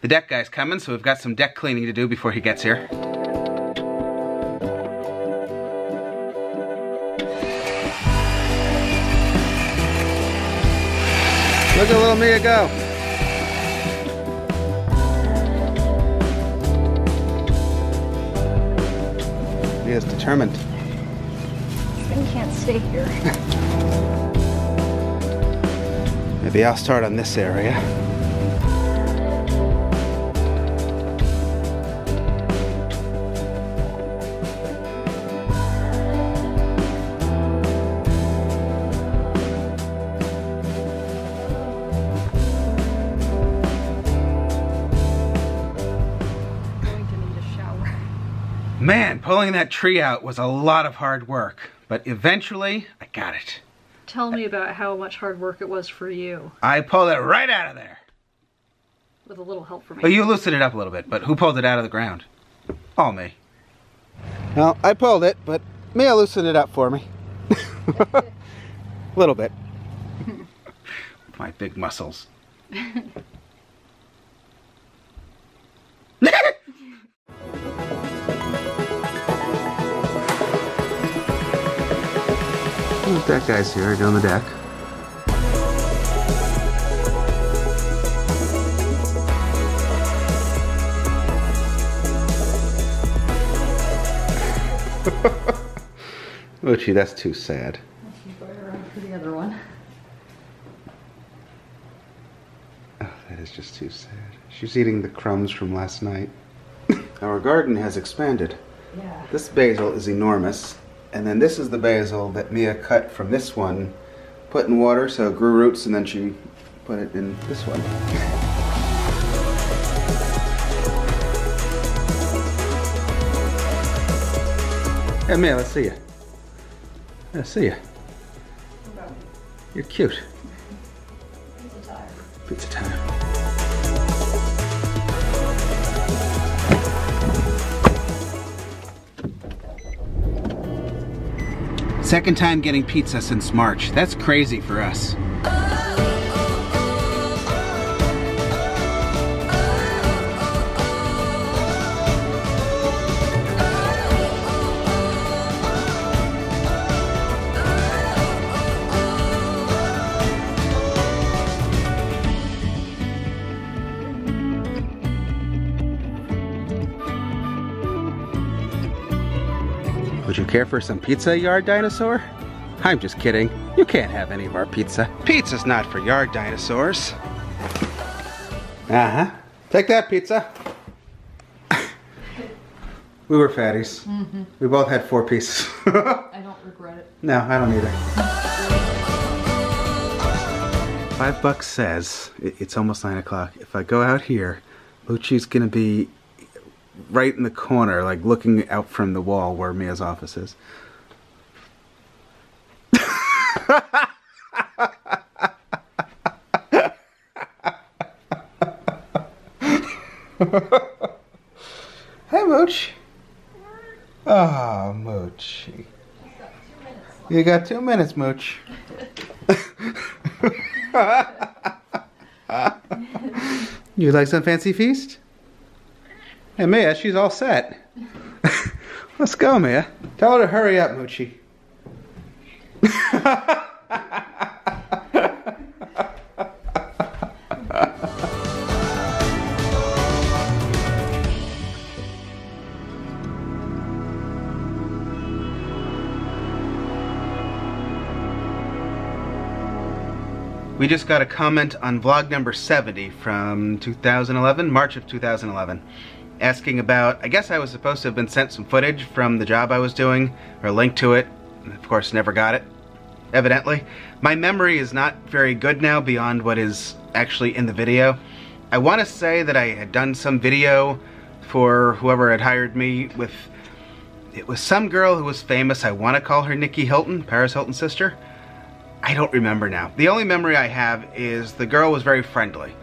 The deck guy's coming, so we've got some deck cleaning to do before he gets here. Look at little Mia go. Mia's determined. Spin can't stay here. Maybe I'll start on this area. Pulling that tree out was a lot of hard work, but eventually I got it. Tell me about how much hard work it was for you, I pulled it right out of there. with a little help from me. But you loosened it up a little bit, but who pulled it out of the ground? All me. Well, I pulled it, but Mia loosened it up for me. a little bit. My big muscles. that guy's here down the deck. Oh, gee, that's too sad. for the other one. Oh, that is just too sad. She's eating the crumbs from last night. Our garden has expanded. Yeah. This basil is enormous, and then this is the basil that Mia cut from this one, put in water so it grew roots, and then she put it in this one. Hey Mia, let's see you. Let's see you. You're cute. Pizza time. Second time getting pizza since March. That's crazy for us. Care for some pizza, yard dinosaur? I'm just kidding. You can't have any of our pizza. Pizza's not for yard dinosaurs. Uh huh. Take that pizza. we were fatties. We both had four pieces. I don't regret it. no, I don't either. Five bucks says it's almost nine o'clock. If I go out here, Moochie's gonna be right in the corner, like looking out from the wall where Mia's office is. Hey, Mooch. Oh, Mooch. You got two minutes, Mooch. you like some fancy feast? Hey, Mia, she's all set. Let's go, Mia. Tell her to hurry up, Moochie. We just got a comment on vlog number 70 from 2011, March of 2011, asking about, I guess I was supposed to have been sent some footage from the job I was doing, or a link to it, of course never got it, evidently. My memory is not very good now beyond what is actually in the video. I want to say that I had done some video for whoever had hired me with, it was some girl who was famous, I want to call her Nikki Hilton, Paris Hilton's sister. I don't remember now. The only memory I have is the girl was very friendly.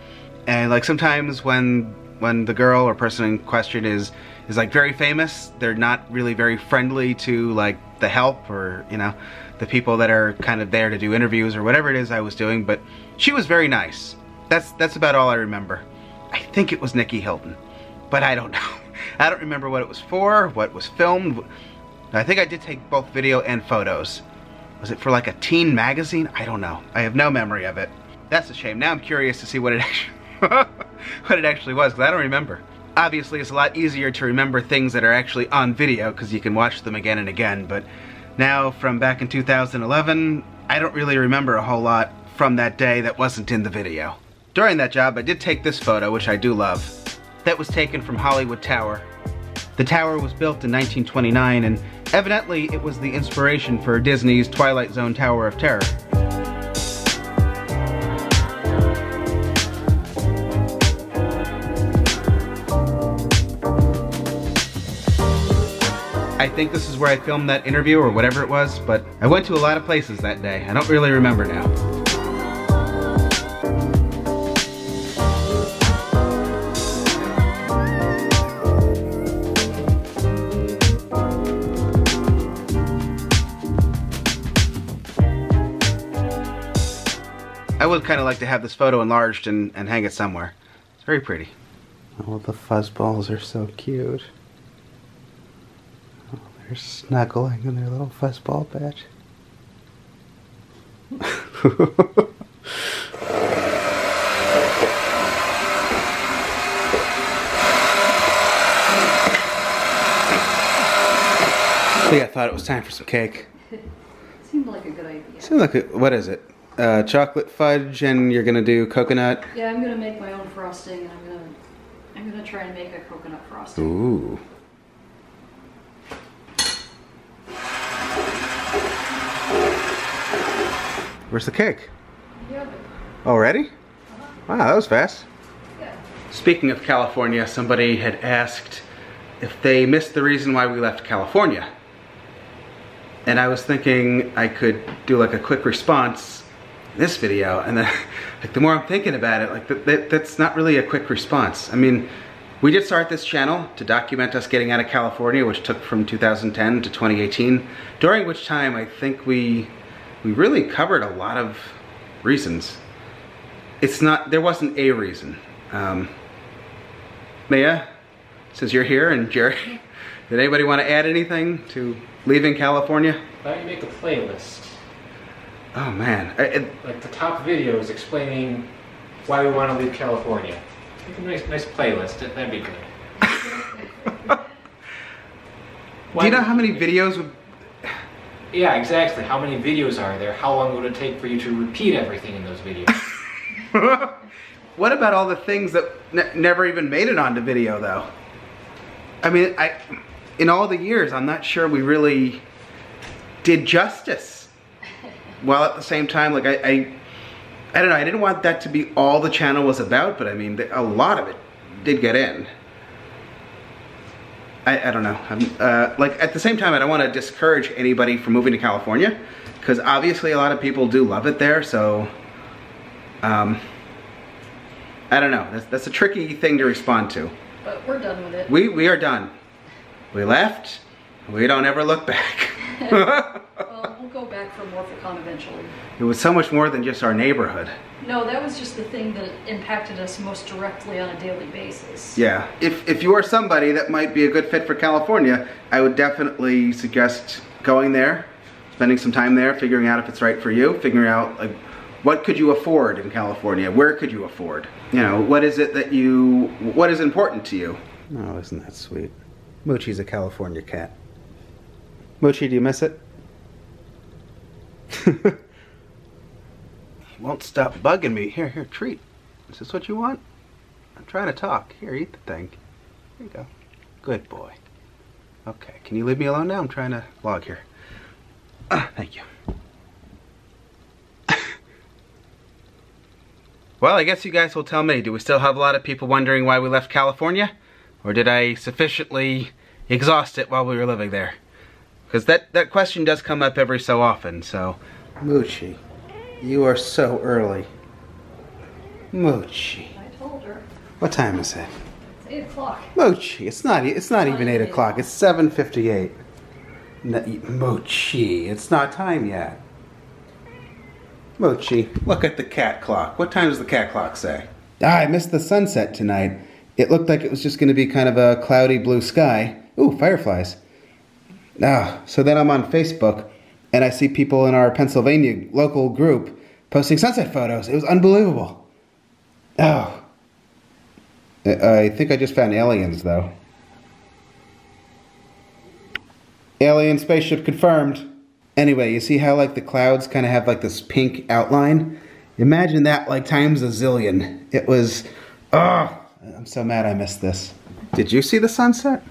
And like sometimes when when the girl or person in question is is like very famous, they're not really very friendly to like the help or, you know, the people that are kind of there to do interviews or whatever it is I was doing, but she was very nice. That's that's about all I remember. I think it was Nikki Hilton, but I don't know. I don't remember what it was for, what was filmed. I think I did take both video and photos. Was it for like a teen magazine? I don't know. I have no memory of it. That's a shame. Now I'm curious to see what it actually what it actually was because I don't remember. Obviously, it's a lot easier to remember things that are actually on video because you can watch them again and again. But now, from back in 2011, I don't really remember a whole lot from that day that wasn't in the video. During that job, I did take this photo, which I do love. That was taken from Hollywood Tower. The tower was built in 1929, and evidently it was the inspiration for Disney's Twilight Zone Tower of Terror. I think this is where I filmed that interview or whatever it was, but I went to a lot of places that day. I don't really remember now. I would kind of like to have this photo enlarged and, and hang it somewhere. It's very pretty. Oh, the fuzzballs are so cute. They're snuggling in their little fuzzball patch. See, I thought it was time for some cake. Seemed like a good idea. Seems like a, what is it? Uh, chocolate fudge, and you're gonna do coconut. Yeah, I'm gonna make my own frosting, and I'm gonna I'm gonna try and make a coconut frosting. Ooh. Where's the cake? Oh, Already? Wow, that was fast. Speaking of California, somebody had asked if they missed the reason why we left California. And I was thinking I could do like a quick response in this video, and then like the more I'm thinking about it, like that, that, that's not really a quick response. I mean, we did start this channel to document us getting out of California, which took from 2010 to 2018, during which time I think we we really covered a lot of reasons. It's not, there wasn't a reason. Um, Maya, since you're here, and Jerry, did anybody want to add anything to leaving California? Why don't you make a playlist? Oh man, I- it- Like the top videos explaining why we want to leave California. Make a nice, nice playlist. That- That'd be good. do you know how many videos would, Yeah, exactly. How many videos are there? How long would it take for you to repeat everything in those videos? what about all the things that ne- never even made it onto video though? I mean, I, in all the years, I'm not sure we really did justice. While at the same time, like I, I, I don't know, I didn't want that to be all the channel was about, but I mean, a lot of it did get in. I, I don't know. I'm, uh, like at the same time, I don't want to discourage anybody from moving to California because obviously a lot of people do love it there. So, um, I don't know. That's, that's a tricky thing to respond to. But we're done with it. We we are done. We left. We don't ever look back. well, we'll go back for Morphicon eventually. it was so much more than just our neighborhood. No, that was just the thing that impacted us most directly on a daily basis. Yeah. If if you are somebody that might be a good fit for California, I would definitely suggest going there, spending some time there, figuring out if it's right for you, figuring out like what could you afford in California? Where could you afford? You know, what is it that you what is important to you? Oh, isn't that sweet? Moochie's a California cat. Moochie, do you miss it? Won't stop bugging me. Here, here, treat. Is this what you want? I'm trying to talk. Here, eat the thing. There you go. Good boy. Okay, can you leave me alone now? I'm trying to vlog here. Ah, thank you. well, I guess you guys will tell me. Do we still have a lot of people wondering why we left California? Or did I sufficiently exhaust it while we were living there? Because that, that question does come up every so often, so... Moochie, you are so early. Moochie. I told her. What time is it? It's 8 o'clock. Mochi, it's not. e- It's not It's even not eight o'clock. It's seven fifty-eight. Mochi, it's not time yet. Mochi, look at the cat clock. What time does the cat clock say? Ah, I missed the sunset tonight. It looked like it was just going to be kind of a cloudy blue sky. Ooh, fireflies. Ah, so then I'm on Facebook and I see people in our Pennsylvania local group posting sunset photos. It was unbelievable. Oh. I think I just found aliens, though. Alien spaceship confirmed. Anyway, you see how like the clouds kind of have like this pink outline? Imagine that like times a zillion. It was, oh, I'm so mad I missed this. Did you see the sunset?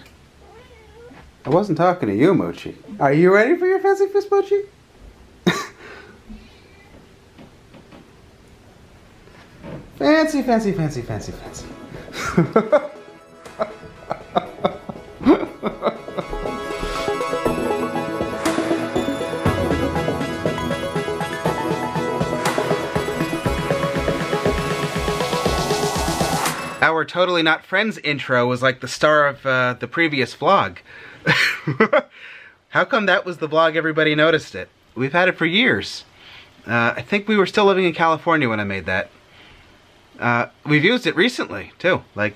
I wasn't talking to you, Mochi. Are you ready for your fancy fist, Mochi? fancy, fancy, fancy, fancy, fancy. Our Totally Not Friends intro was like the star of uh, the previous vlog. How come that was the vlog everybody noticed it? We've had it for years. Uh, I think we were still living in California when I made that. Uh, we've used it recently, too. Like,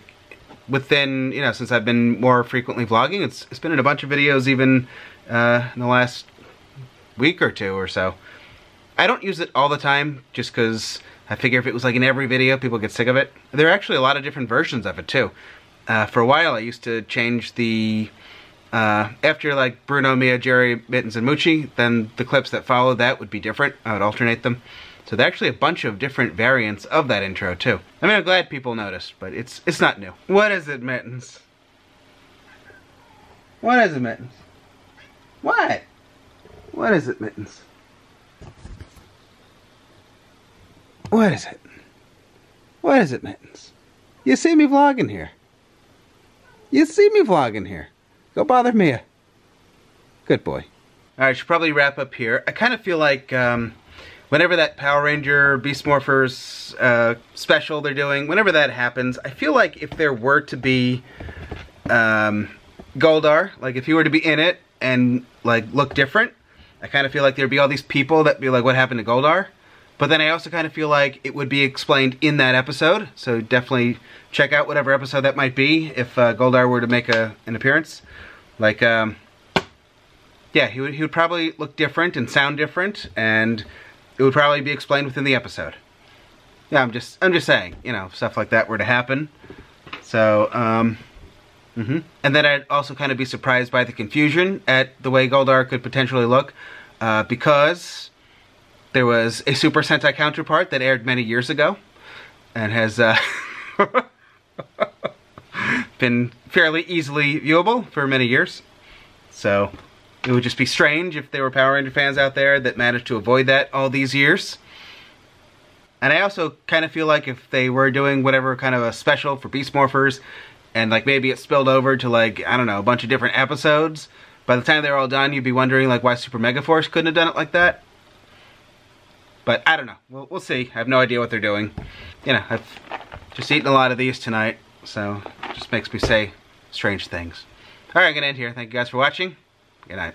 within, you know, since I've been more frequently vlogging, it's, it's been in a bunch of videos even uh, in the last week or two or so. I don't use it all the time, just because I figure if it was like in every video, people get sick of it. There are actually a lot of different versions of it, too. Uh, for a while, I used to change the uh, after like Bruno, Mia, Jerry, Mittens, and Moochie, then the clips that follow that would be different. I would alternate them. So there's actually a bunch of different variants of that intro too. I mean, I'm glad people noticed, but it's it's not new. What is it, Mittens? What is it, Mittens? What? What is it, Mittens? What is it? What is it, Mittens? You see me vlogging here. You see me vlogging here. Go bother Mia. Good boy. Alright, I should probably wrap up here. I kind of feel like um, whenever that Power Ranger Beast Morphers uh, special they're doing, whenever that happens, I feel like if there were to be um, Goldar, like if he were to be in it and like look different, I kind of feel like there'd be all these people that be like, what happened to Goldar? But then I also kind of feel like it would be explained in that episode, so definitely check out whatever episode that might be if uh, Goldar were to make a, an appearance. Like, um, yeah, he would, he would probably look different and sound different, and it would probably be explained within the episode. Yeah, I'm just, I'm just saying, you know, stuff like that were to happen. So, um, mm -hmm. and then I'd also kind of be surprised by the confusion at the way Goldar could potentially look, uh, because there was a Super Sentai counterpart that aired many years ago, and has, uh, been fairly easily viewable for many years. So it would just be strange if there were Power Ranger fans out there that managed to avoid that all these years. And I also kind of feel like if they were doing whatever kind of a special for Beast Morphers, and like maybe it spilled over to like, I don't know, a bunch of different episodes, by the time they were all done, you'd be wondering like why Super Mega Force couldn't have done it like that. But I don't know. We'll, we'll see. I have no idea what they're doing. You know, I've just eaten a lot of these tonight. So, just makes me say strange things. Alright, I'm going to end here. Thank you guys for watching. Good night.